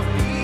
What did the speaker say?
of me.